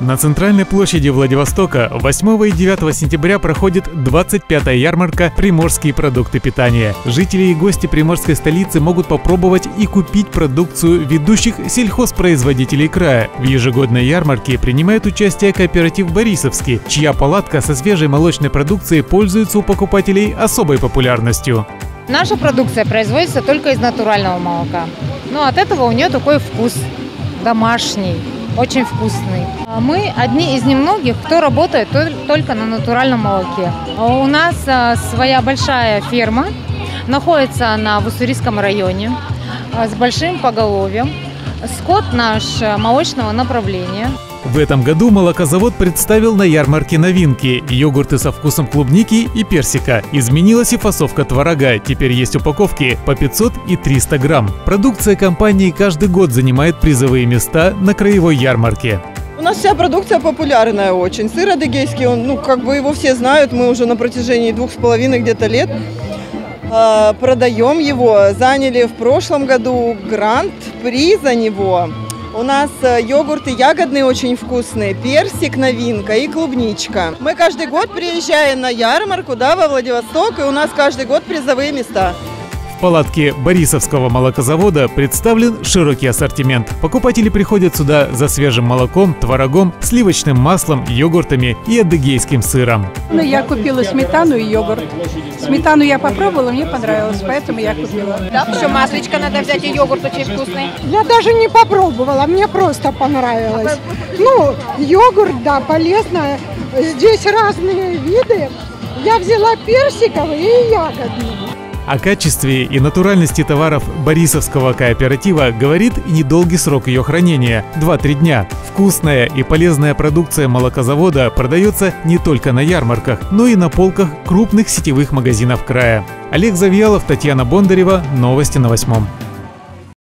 На центральной площади Владивостока 8 и 9 сентября проходит 25-я ярмарка «Приморские продукты питания». Жители и гости приморской столицы могут попробовать и купить продукцию ведущих сельхозпроизводителей края. В ежегодной ярмарке принимает участие кооператив «Борисовский», чья палатка со свежей молочной продукцией пользуется у покупателей особой популярностью. Наша продукция производится только из натурального молока. Но от этого у нее такой вкус домашний очень вкусный. А мы одни из немногих, кто работает только на натуральном молоке. У нас а, своя большая ферма, находится она в Уссурийском районе а, с большим поголовьем. Скот наш молочного направления. В этом году молокозавод представил на ярмарке новинки – йогурты со вкусом клубники и персика. Изменилась и фасовка творога, теперь есть упаковки по 500 и 300 грамм. Продукция компании каждый год занимает призовые места на краевой ярмарке. У нас вся продукция популярная очень. Сыр адыгейский, он, ну, как бы его все знают, мы уже на протяжении двух с половиной где-то лет э, продаем его. Заняли в прошлом году грант-при за него. У нас э, йогурты ягодные очень вкусные, персик новинка и клубничка. Мы каждый год приезжаем на ярмарку да, во Владивосток, и у нас каждый год призовые места. В палатке Борисовского молокозавода представлен широкий ассортимент. Покупатели приходят сюда за свежим молоком, творогом, сливочным маслом, йогуртами и адыгейским сыром. Ну, я купила сметану и йогурт. Сметану я попробовала, мне понравилось, поэтому я купила. Да, еще маслечко надо взять, и йогурт очень вкусный. Я даже не попробовала, мне просто понравилось. Ну, йогурт, да, полезно. Здесь разные виды. Я взяла персиковый и ягодный. О качестве и натуральности товаров Борисовского кооператива говорит недолгий срок ее хранения – 2-3 дня. Вкусная и полезная продукция молокозавода продается не только на ярмарках, но и на полках крупных сетевых магазинов края. Олег Завьялов, Татьяна Бондарева. Новости на восьмом.